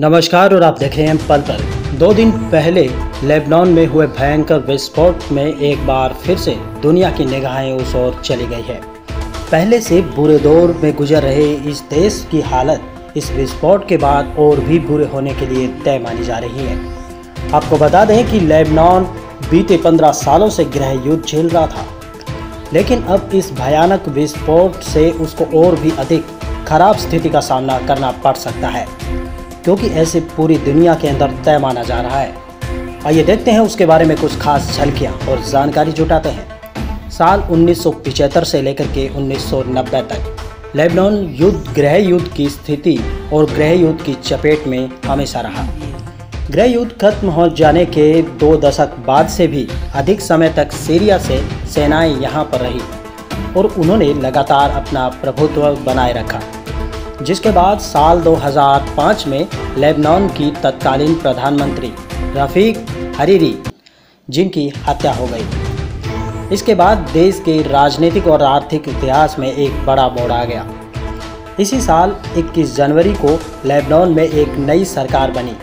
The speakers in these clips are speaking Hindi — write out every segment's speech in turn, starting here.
नमस्कार और आप देख रहे हैं पल पल। दो दिन पहले लेबनान में हुए भयंकर विस्फोट में एक बार फिर से दुनिया की निगाहें उस ओर चली गई है। पहले से बुरे दौर में गुजर रहे इस देश की हालत इस विस्फोट के बाद और भी बुरे होने के लिए तय मानी जा रही है। आपको बता दें कि लेबनान बीते पंद्रह सालों से गृह युद्ध झेल रहा था। लेकिन अब इस भयानक विस्फोट से उसको और भी अधिक खराब स्थिति का सामना करना पड़ सकता है। क्योंकि ऐसे पूरी दुनिया के अंदर तय माना जा रहा है। आइए देखते हैं उसके बारे में कुछ खास झलकियाँ और जानकारी जुटाते हैं। साल 1975 से लेकर के 1990 तक, लेबनान युद्ध गृह युद्ध की स्थिति और गृह युद्ध की चपेट में हमेशा रहा। गृह युद्ध खत्म हो जाने के दो दशक बाद से भी अधिक समय तक सीरिया से सेनाएँ यहाँ पर रही और उन्होंने लगातार अपना प्रभुत्व बनाए रखा। जिसके बाद साल 2005 में लेबनान की तत्कालीन प्रधानमंत्री रफ़ीक हरीरी जिनकी हत्या हो गई। इसके बाद देश के राजनीतिक और आर्थिक इतिहास में एक बड़ा मोड़ आ गया। इसी साल 21 जनवरी को लेबनान में एक नई सरकार बनी।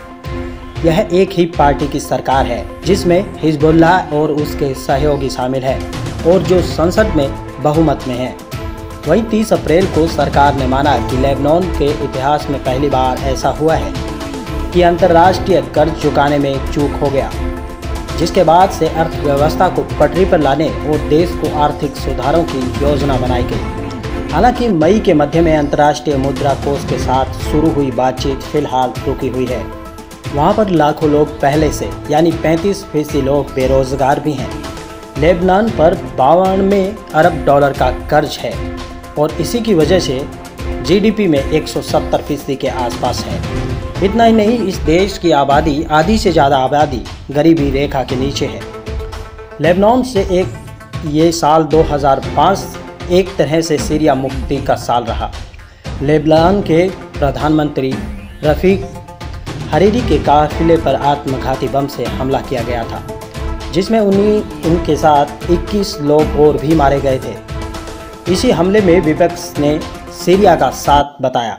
यह एक ही पार्टी की सरकार है, जिसमें हिजबुल्ला और उसके सहयोगी शामिल है और जो संसद में बहुमत में है। वहीं 30 अप्रैल को सरकार ने माना कि लेबनान के इतिहास में पहली बार ऐसा हुआ है कि अंतर्राष्ट्रीय कर्ज चुकाने में चूक हो गया, जिसके बाद से अर्थव्यवस्था को पटरी पर लाने और देश को आर्थिक सुधारों की योजना बनाई गई। हालाँकि मई के मध्य में अंतर्राष्ट्रीय मुद्रा कोष के साथ शुरू हुई बातचीत फ़िलहाल रुकी हुई है। वहाँ पर लाखों लोग पहले से, यानी 35 फ़ीसदी लोग बेरोजगार भी हैं। लेबनान पर बावनवे अरब डॉलर का कर्ज है। और इसी की वजह से जीडीपी में 170 फ़ीसदी के आसपास है। इतना ही नहीं, इस देश की आबादी आधी से ज़्यादा आबादी गरीबी रेखा के नीचे है। लेबनान से एक, ये साल 2005 एक तरह से सीरिया मुक्ति का साल रहा। लेबनान के प्रधानमंत्री रफ़ीक हरीरी के काफिले पर आत्मघाती बम से हमला किया गया था, जिसमें उन्हीं, उनके साथ 21 लोग और भी मारे गए थे। इसी हमले में विपक्ष ने सीरिया का साथ बताया।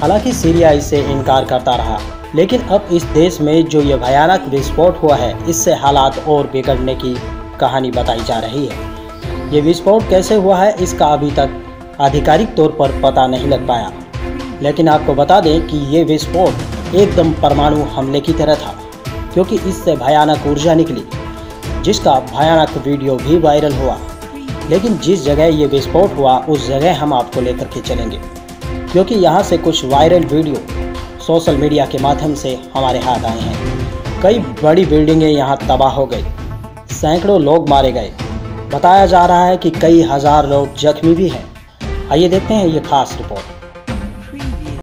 हालाँकि सीरिया इससे इनकार करता रहा, लेकिन अब इस देश में जो ये भयानक विस्फोट हुआ है, इससे हालात और बिगड़ने की कहानी बताई जा रही है। ये विस्फोट कैसे हुआ है, इसका अभी तक आधिकारिक तौर पर पता नहीं लग पाया। लेकिन आपको बता दें कि ये विस्फोट एकदम परमाणु हमले की तरह था, क्योंकि इससे भयानक ऊर्जा निकली, जिसका भयानक वीडियो भी वायरल हुआ। लेकिन जिस जगह ये विस्फोट हुआ, उस जगह हम आपको लेकर के चलेंगे। क्योंकि यहाँ से कुछ वायरल वीडियो सोशल मीडिया के माध्यम से हमारे हाथ आए हैं। कई बड़ी बिल्डिंगें यहाँ तबाह हो गई। सैकड़ों लोग मारे गए। बताया जा रहा है कि कई हज़ार लोग जख्मी भी हैं। आइए देखते हैं ये खास रिपोर्ट।